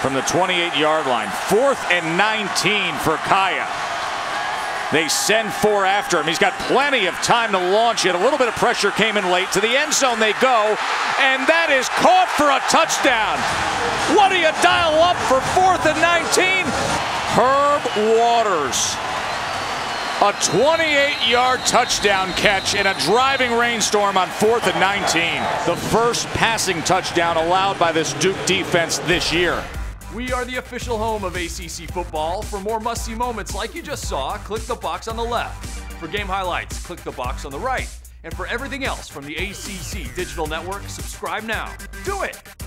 from the 28 yard line. Fourth and 19 for Kaaya. They send four after him. He's got plenty of time to launch it. A little bit of pressure came in late. To the end zone they go, and that is caught for a touchdown. What do you dial up for fourth and 19? Herb Waters. A 28 yard touchdown catch in a driving rainstorm on fourth and 19. The first passing touchdown allowed by this Duke defense this year. We are the official home of ACC football. For more must see moments like you just saw, click the box on the left. For game highlights, click the box on the right. And for everything else from the ACC Digital Network, subscribe now. Do it!